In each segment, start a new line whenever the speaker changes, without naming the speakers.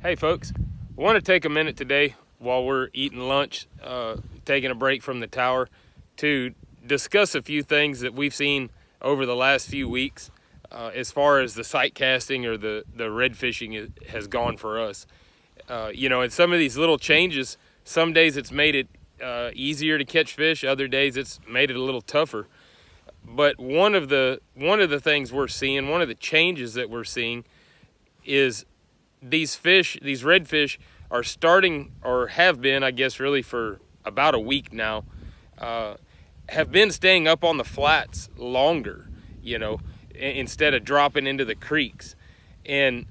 Hey folks, I want to take a minute today while we're eating lunch, uh, taking a break from the tower, to discuss a few things that we've seen over the last few weeks uh, as far as the sight casting or the, the red fishing has gone for us. Uh, you know, and some of these little changes, some days it's made it uh, easier to catch fish, other days it's made it a little tougher. But one of the one of the things we're seeing, one of the changes that we're seeing is these fish, these redfish are starting or have been, I guess really for about a week now, uh, have been staying up on the flats longer, you know, instead of dropping into the creeks. And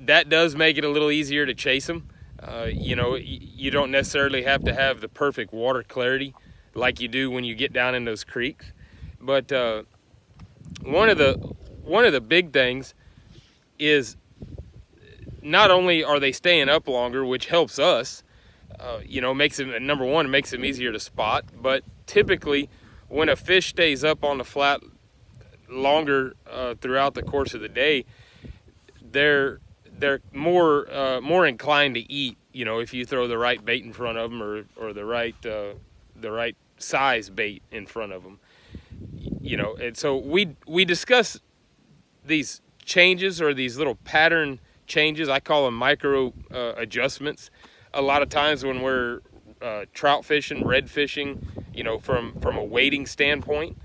that does make it a little easier to chase them. Uh, you know, you don't necessarily have to have the perfect water clarity like you do when you get down in those creeks. But uh, one of the one of the big things is not only are they staying up longer, which helps us, uh, you know, makes them number one, makes them easier to spot. But typically, when a fish stays up on the flat longer uh, throughout the course of the day, they're they're more uh, more inclined to eat. You know, if you throw the right bait in front of them or or the right uh, the right size bait in front of them. You know, and so we we discuss these changes or these little pattern changes. I call them micro uh, adjustments. A lot of times when we're uh, trout fishing, red fishing, you know, from from a wading standpoint.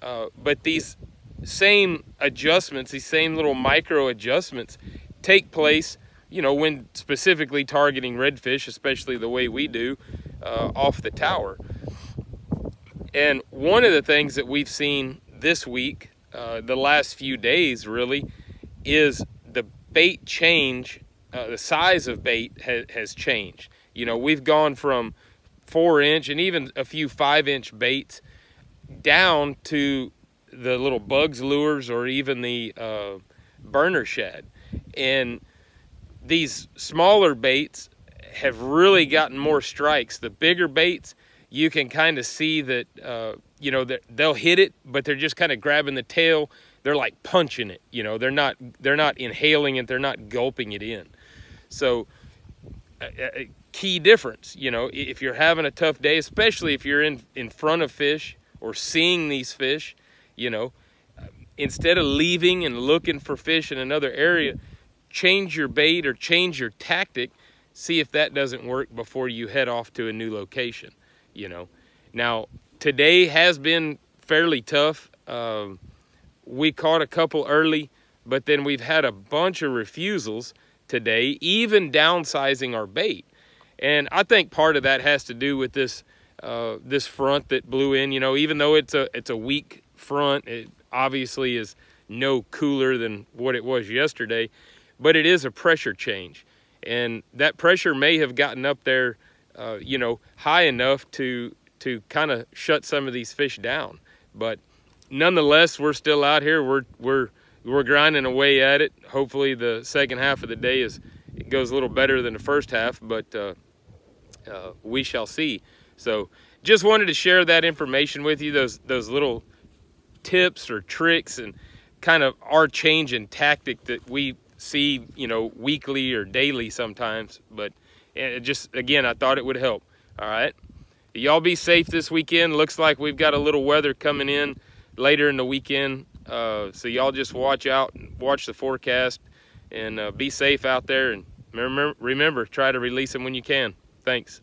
Uh, but these same adjustments, these same little micro adjustments, take place, you know, when specifically targeting redfish, especially the way we do, uh, off the tower. And one of the things that we've seen this week, uh, the last few days really, is bait change, uh, the size of bait ha has changed. You know, we've gone from four inch and even a few five inch baits down to the little bugs lures or even the uh, burner shed. And these smaller baits have really gotten more strikes. The bigger baits, you can kind of see that, uh, you know, they'll hit it, but they're just kind of grabbing the tail. They're like punching it, you know, they're not, they're not inhaling it. They're not gulping it in. So a, a key difference, you know, if you're having a tough day, especially if you're in, in front of fish or seeing these fish, you know, instead of leaving and looking for fish in another area, change your bait or change your tactic. See if that doesn't work before you head off to a new location, you know. Now, today has been fairly tough. Um, we caught a couple early, but then we've had a bunch of refusals today, even downsizing our bait. And I think part of that has to do with this uh, this front that blew in. You know, even though it's a it's a weak front. It obviously is no cooler than what it was yesterday, but it is a pressure change. And that pressure may have gotten up there, uh, you know, high enough to, to kind of shut some of these fish down. But nonetheless, we're still out here. We're, we're, we're grinding away at it. Hopefully the second half of the day is, it goes a little better than the first half, but uh, uh, we shall see. So just wanted to share that information with you, those, those little tips or tricks and kind of our change in tactic that we see, you know, weekly or daily sometimes. But it just, again, I thought it would help. All right. Y'all be safe this weekend. Looks like we've got a little weather coming in later in the weekend. Uh, so y'all just watch out and watch the forecast and uh, be safe out there. And remember, remember, try to release them when you can. Thanks.